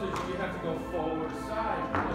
you have to go forward side.